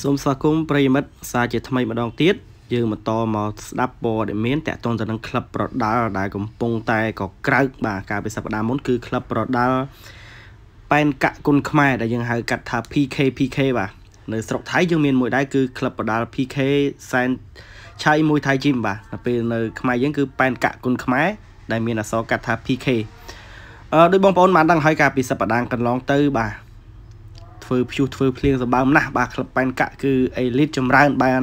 សូមស្វាគមន៍ប្រិយមិត្តសារជាថ្មីម្ដងទៀតយើងបន្តមកស្ដាប់ព័ត៌មានតាក់ទងទៅនឹងក្លឹបប្រដាល់ដែលកំពុងតែកក្រើកបាទកាលពីសប្ដាហ៍មុនគឺក្លឹបប្រដាល់ប៉ែនកគុណខ្មែរដែលយើងហៅកាត់ថា PK PK បាទនៅស្រុកថៃយើងមានមួយដែរគឺក្លឹបប្រដាល់ PK សែនឆៃមួយថៃជីមបាទនៅពេលនៅខ្មែរយើងគឺប៉ែនកគុណខ្មែរដែលមានអក្សរកាត់ថា PK អឺដោយបងប្អូនបានដឹងហើយកាលពីសប្ដាហ៍កន្លងទៅបាទ ធ្វើព្យុះធ្វើភ្លៀងសម្បើមណាស់បាទក្លឹបប៉ែនកាក់គឺអេលីតចម្រើនបាន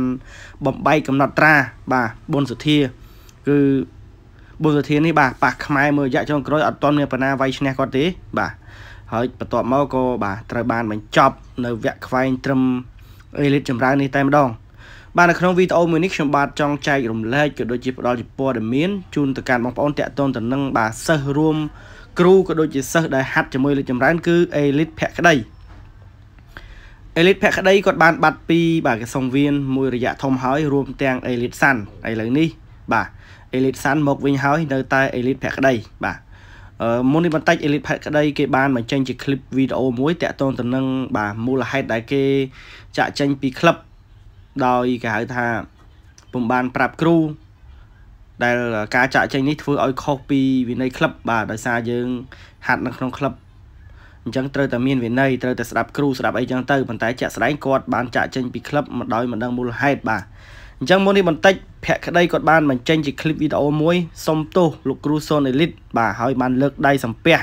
បំបីកំណត់ត្រាបាទបុនសុធាគឺបុនសុធានេះបាទប៉ះខ្មែរមើលរយៈចុងក្រោយអត់ទាន់មានបណ្ណាវាយឈ្នះគាត់ទេបាទហើយបន្ទាប់មកក៏បាទត្រូវបានបញ្ចប់នៅវគ្គខ្វែងត្រឹមអេលីតចម្រើននេះតែម្ដងបាទនៅក្នុងវីដេអូមួយនេះខ្ញុំបាទចង់ចែករំលែកក៏ដូចជាផ្ដល់ជាព័ត៌មានជូនទៅកាន់បងប្អូនតាក់ទងទៅនឹងបាទសិស្សរួមគ្រូក៏ដូចជាសិស្សដែលហាត់ជាមួយលេខចម្រើនគឺអេលីតភក្តី អេលីតភក្តីគាត់បានបាត់ពីបាទកសងវៀនមួយរយៈធំហើយរួមទាំងអេលីតសាន់ឥឡូវនេះបាទអេលីតសាន់មកវិញហើយនៅតែអេលីតភក្តីបាទអឺមុននេះបន្តិចអេលីតភក្តីគេបានបញ្ចេញជាคลิปវីដេអូមួយតាក់ទងទៅនឹងបាទមូលហេតុដែលគេចាក់ចេញពីក្លឹបដោយគេហៅថាពុំបានប្រាប់គ្រូដែលការចាក់ចេញនេះធ្វើឲ្យខុសពីវិន័យក្លឹបបាទដោយសារយើងហាត់នៅក្នុងក្លឹប អញ្ចឹងត្រូវតែមានវិន័យត្រូវតែស្ដាប់គ្រូស្ដាប់អីចឹងទៅប៉ុន្តែជាក់ស្ដែងគាត់បានចាក់ចេញពីក្លឹបមកដោយមិនដឹងមូលហេតុបាទអញ្ចឹងមុននេះបន្តិចភក្តីគាត់បានបញ្ចេញជាคลิปវីដេអូមួយសុំទោសលោកគ្រូសូនអេលីតបាទហើយបានលើកដៃសំពះ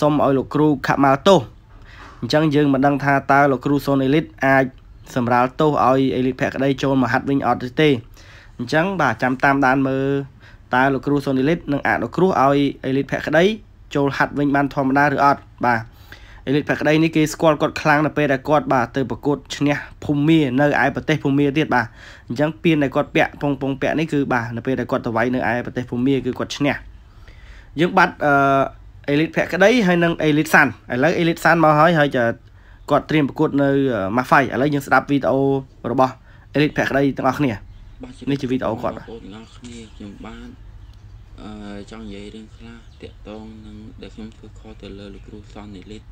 សុំឲ្យលោកគ្រូខាក់ម៉ាល់ទោសអញ្ចឹងយើងមិនដឹងថាតើលោកគ្រូសូនអេលីតអាចសម្រាលទោសឲ្យអេលីតភក្តីចូលមកហាត់វិញអត់ទេអញ្ចឹងបាទចាំតាមដានមើលតើលោកគ្រូសូនអេលីតនឹងអនុគ្រោះឲ្យអេលីតភក្តីចូលហាត់វិញបានធម្មតាឬអត់បាទ អេលីតភក្តីនេះគេស្គាល់គាត់ខ្លាំងនៅពេលដែលគាត់បាទទៅប្រកួតឈ្នះភូមានៅឯប្រទេសភូមាទៀតបាទអញ្ចឹងពៀនដែលគាត់ពាក់ពងពងពាក់នេះគឺបាទនៅពេលដែលគាត់ទៅវាយនៅឯប្រទេសភូមាគឺគាត់ឈ្នះយើងបាត់អឺអេលីតភក្តីហើយនិងអេលីតសាន់ឥឡូវអេលីតសាន់មកហើយហើយគាត់ត្រៀមប្រកួតនៅម៉ាហ្វៃឥឡូវយើងស្ដាប់វីដេអូរបស់អេលីតភក្តីទាំងអស់គ្នានេះជាវីដេអូគាត់បាទបងប្អូនទាំងអស់គ្នាខ្ញុំបានអឺចង់និយាយរឿងខ្លះតាក់ទងនឹងដែលខ្ញុំធ្វើខុសទៅលើលោកគ្រូសននីលីត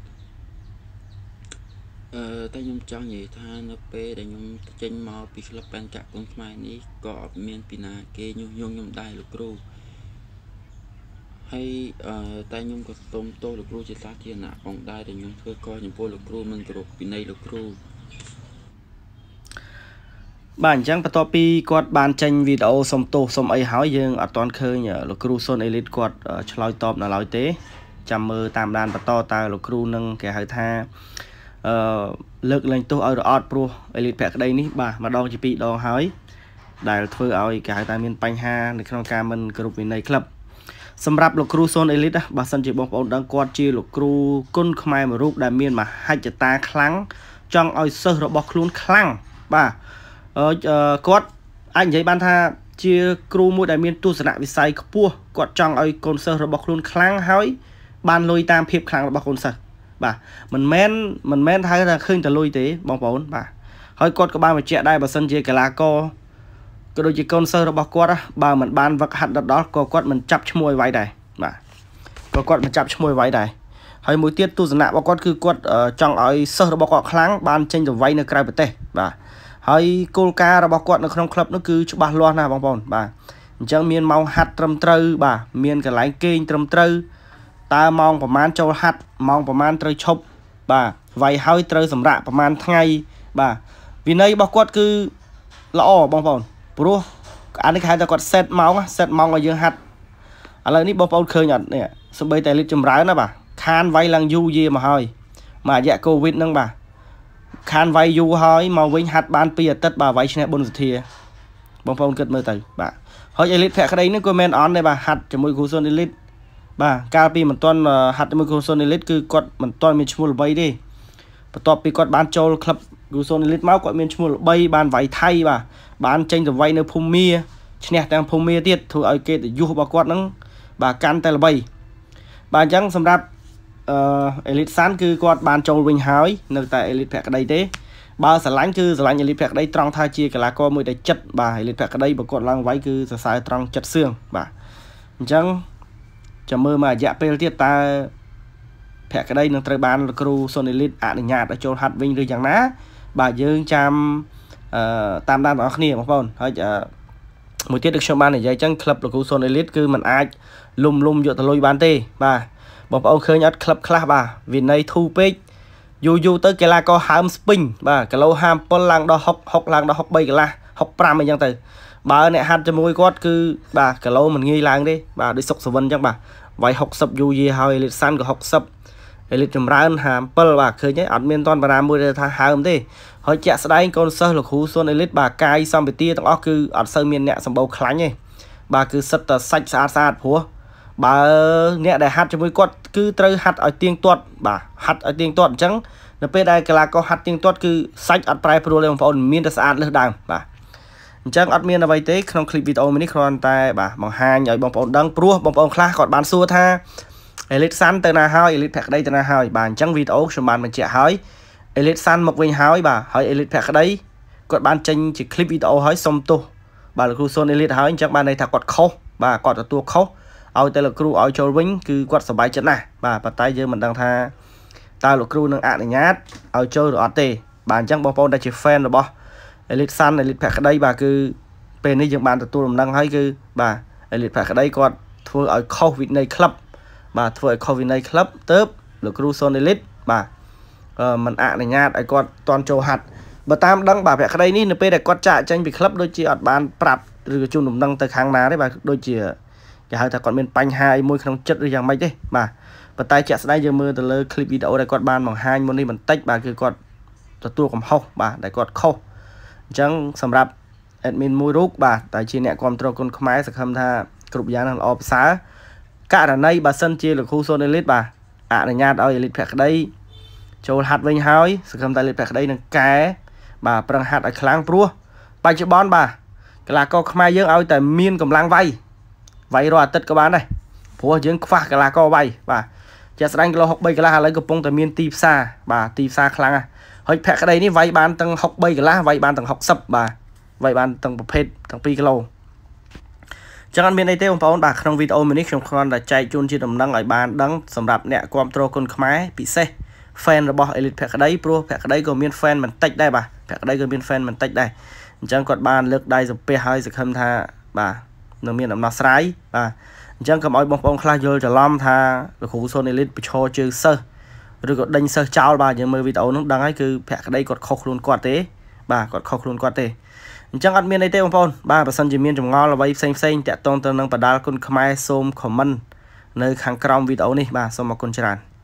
អឺតែខ្ញុំចង់និយាយថានៅពេលដែលខ្ញុំចេញមកពីក្លឹបប៉ែនកគុនខ្មែរនេះក៏អត់មានពីណាគេញុះញង់ខ្ញុំដែរលោកគ្រូហើយអឺតែខ្ញុំក៏សូមទោសលោកគ្រូជាសាធារណៈផងដែរដែលខ្ញុំធ្វើខុសចំពោះលោកគ្រូមិនគោរពពិន័យលោកគ្រូបាទអញ្ចឹងបន្ទាប់ពីគាត់បានចេញវីដេអូសុំទោសសុំអីហើយយើងអត់ទាន់ឃើញលោកគ្រូសុនអេលីតគាត់ឆ្លើយតបនៅឡើយទេចាំមើលតាមដានបន្តតើលោកគ្រូនឹងគេហៅថា អឺលើកលែងទោសឲ្យរអត់ព្រោះអេលីតភក្តីនេះបាទម្ដងជាពីរដងហើយដែលធ្វើឲ្យគេហៅថាមានបញ្ហានៅក្នុងការមិនគោរពវិន័យក្លឹបសម្រាប់លោកគ្រូសូនអេលីតបើសិនជាបងប្អូនដឹងគាត់ជាលោកគ្រូគុណខ្មែរមួយរូបដែលមានមហិច្ឆតាខ្លាំងចង់ឲ្យសិស្សរបស់ខ្លួនខ្លាំងបាទគាត់អាចនិយាយបានថាជាគ្រូមួយដែលមានទស្សនវិស័យខ្ពស់គាត់ចង់ឲ្យកូនសិស្សរបស់ខ្លួនខ្លាំងហើយបានលុយតាមភាពខ្លាំងរបស់កូនសិស្ស បាទមិនមែនមិនមែនហៅថាឃើញតែលុយទេបងប្អូនបាទហើយគាត់ក៏បានបញ្ជាក់ដែរបើសិនជាកីឡាករក៏ដូចជាកូនសិស្សរបស់គាត់បើមិនបានវឹកហាត់ដដល់ក៏គាត់មិនចាប់ឈ្មោះឲ្យវាយដែរបាទក៏គាត់មិនចាប់ឈ្មោះឲ្យវាយដែរហើយមួយទៀតទស្សនៈរបស់គាត់គឺគាត់ចង់ឲ្យសិស្សរបស់គាត់ខ្លាំងបានចេញទៅវាយនៅក្រៅប្រទេសបាទហើយគោលការណ៍របស់គាត់នៅក្នុងក្លឹបនោះគឺច្បាស់លាស់ណាស់បងប្អូនបាទអញ្ចឹងមានម៉ោងហាត់ត្រឹមត្រូវបាទមានកន្លែងគេងត្រឹមត្រូវ តើម៉ោងប្រហែលចូលហាត់ម៉ោងប្រហែលត្រូវឈប់បាទវាយហើយត្រូវសម្រាកប្រហែលថ្ងៃបាទវិន័យរបស់គាត់គឺល្អបងប្អូនព្រោះអានេះគេហៅថាគាត់ set ម៉ោង set ម៉ោងឲ្យយើងហាត់ឥឡូវនេះបងប្អូនឃើញអត់នេះសំបីតែលីតចម្រើនណាបាទខានវាយឡើងយូរយាមកហើយមួយរយៈកូវីដហ្នឹងបាទខានវាយយូរហើយមកវិញហាត់បាន2អាទិត្យបាទវាយឈ្នះប៊ុនសធាបងប្អូនគិតមើលទៅបាទហើយអេលីតភក្តីនេះក៏មិនអន់ដែរបាទហាត់ជាមួយគ្រូសុនអេលីត បាទកាលពីមិនទាន់ហាត់ជាមួយគ្រូសុនអេលីតគឺគាត់មិនទាន់មានឈ្មោះល្បីទេបន្ទាប់ពីគាត់បានចូលក្លឹបគ្រូសុនអេលីតមកគាត់មានឈ្មោះល្បីបានវាយថៃបាទបានចេញទៅវាយនៅភូមាឈ្នះទាំងភូមាទៀតធ្វើឲ្យកិត្តិយសរបស់គាត់នឹងបាទកាន់តែល្បីបាទអញ្ចឹងសម្រាប់អឺអេលីតសានគឺគាត់បានចូលវិញហើយនៅតែអេលីតភក្តីទេបើស្រឡាញ់គឺស្រឡាញ់អេលីតភក្តីត្រង់ថាជាកីឡាករមួយដែលចិត្តបាទអេលីតភក្តីប្រកួតឡើងវាយគឺសរសើរត្រង់ចិត្តសឿងបាទអញ្ចឹង ចាំមើលមករយៈពេលទៀតតើភក្តីនឹងត្រូវបានលោកគ្រូសុនអេលីតអនុញ្ញាតឲ្យចូលហាត់វិញឬយ៉ាងណា បាទយើងចាំអឺតាមដានបងប្អូនគ្នាបងប្អូនហើយអឺមួយទៀតដូចខ្ញុំបាននិយាយចឹងក្លឹបលោកគ្រូសូនអេលីតគឺมันអាចលុំលុំយកទៅលុយបានទេ បាទបងប្អូនឃើញអត់ក្លឹបខ្លះបាទវិន័យធូរពេកយូរយូរទៅកីឡាករហើមស្ពិញបាទគីឡូ57ឡើងដល់60 60ឡើងដល់63កន្លះ65អីចឹងទៅ បើអ្នកហាត់ជាមួយគាត់គឺបាទគីឡូមិនងាយឡើងទេបាទដូចសុកសវិនចឹងបាទវាយ60យូរយីហើយលីតសាន់ក៏60អេលីតចម្រើន57បាទឃើញទេអត់មានតនបារាមួយថាហើមទេហើយជាក់ស្ដែងកូនសិស្សលោកគ្រូសុនអេលីតបាទកាយសម្បទាទាំងអស់គឺអត់សូវមានអ្នកសម្បូរខ្លាញ់ទេបាទគឺសិតតែសាច់ស្អាតស្អាតព្រោះបើអ្នកដែលហាត់ជាមួយគាត់គឺត្រូវហាត់ឲ្យទៀងទាត់បាទហាត់ឲ្យទៀងទាត់អញ្ចឹងនៅពេលដែលកីឡាករហាត់ទៀងទាត់គឺសាច់អត់ប្រែប្រួលទេបងប្អូនមានតែស្អាតលើសដើមបាទ អញ្ចឹងអត់មានអ្វីទេក្នុងឃ្លីបវីដេអូមួយនេះគ្រាន់តែបាទបង្ហាញឲ្យបងប្អូនដឹងព្រោះបងប្អូនខ្លះគាត់បានសួរថាអេលីតសាន់ទៅណាហើយអេលីតភក្តីទៅណាហើយបាទអញ្ចឹងវីដេអូខ្ញុំបានបញ្ជាក់ហើយអេលីតសាន់មកវិញហើយបាទហើយអេលីតភក្តីគាត់បានចេញជាឃ្លីបវីដេអូហើយសុំទោសបាទលោកគ្រូសុនអេលីតហើយអញ្ចឹងបានន័យថាគាត់ខុសបាទគាត់ទទួលខុសឲ្យតែលោកគ្រូឲ្យចូលវិញគឺគាត់សប្បាយចិត្តណាស់បាទប៉ុន្តែយើងមិនដឹងថាតើលោកគ្រូនឹងអនុញ្ញាតឲ្យចូលឬអត់ទេបាទអញ្ចឹងបងប្អូនដែលជា fan របស់ Elite Sun Elite ភក្តីបាទគឺពេលនេះយើងបានទទួលដំណឹងហើយគឺបាទ Elite ភក្តីគាត់ធ្វើឲ្យខុសវិន័យក្លឹបបាទធ្វើឲ្យខុសវិន័យក្លឹបទៅលោកគ្រូ Son Elite បាទមិនអនុញ្ញាតឲ្យគាត់តន់ចូលហាត់បើតាមដឹងបាទភក្តីនេះនៅពេលដែលគាត់ចាក់ចេញពីក្លឹបដូចជាអត់បានប្រាប់ឬក៏ជូនដំណឹងទៅខាងណាទេបាទដូចជាគេហៅថាគាត់មានបញ្ហាអីមួយក្នុងចិត្តឬយ៉ាងម៉េចទេបាទប៉ុន្តែជាក់ស្ដែងយើងមើលទៅលើคลิปវីដេអូដែលគាត់បានបង្ហាញមុននេះបន្តិចបាទគឺគាត់ទទួលកំហុសបាទដែលគាត់ខុស អញ្ចឹងសម្រាប់ admin មួយរូបបាទតែជាអ្នកគ្រប់គ្រងគុណខ្មែរសង្ឃឹមថាគ្រប់យ៉ាងនឹងល្អប្រសើរករណីបើសិនជាលោកគ្រូសូនអេលីតបាទអនុញ្ញាតឲ្យអេលីតភក្តីចូលហាត់វិញហើយសង្ឃឹមថាអេលីតភក្តីនឹងកែបាទប្រឹងហាត់ឲ្យខ្លាំងព្រោះបច្ចុប្បន្នបាទកីឡាករខ្មែរយើងឲ្យតែមានកម្លាំងវាយវាយរាល់អាទិត្យក៏បានដែរព្រោះយើងខ្វះកីឡាករវាយបាទ ជាស្ដែងគីឡូ63កន្លះឥឡូវកំពុងតែមានទីផ្សារបាទទីផ្សារខ្លាំងណាស់ហើយភក្តីនេះវាយបានទាំង63កន្លះវាយបានទាំង60បាទវាយបានទាំងប្រភេទទាំង2គីឡូចឹងអត់មានអីទេបងប្អូនបាទក្នុងវីដេអូមួយនេះខ្ញុំគ្រាន់តែចែកជូនជាដំណឹងឲ្យបានដឹងសម្រាប់អ្នកគ្រប់គ្រងគុណខ្មែរពិសេស fan របស់ Elite ភក្តីព្រោះភក្តីក៏មាន fan មិនតិចដែរបាទភក្តីក៏មាន fan មិនតិចដែរអញ្ចឹងគាត់បានលើកដៃសំពះឲ្យសង្ឃឹមថាបាទនឹងមានដំណោះស្រាយបាទ អញ្ចឹងកុំឲ្យបងប្អូនខ្លះយល់ច្រឡំថាលោកគ្រូសូន Elite បញ្ឈរជើងសិស្សឬក៏ដេញសិស្សចោលបាទយើងមើលវីដេអូនោះដឹងហើយគឺភក្តីគាត់ខុសខ្លួនគាត់ទេបាទគាត់ខុសខ្លួនគាត់ទេអញ្ចឹងអត់មានអីទេបងប្អូនបាទបើសិនជាមានចម្ងល់អ្វីផ្សេងផ្សេងតាក់ទងទៅនឹងបដាលគុណខ្មែរសូម comment នៅខាងក្រោមវីដេអូនេះបាទសូមអរគុណច្រើន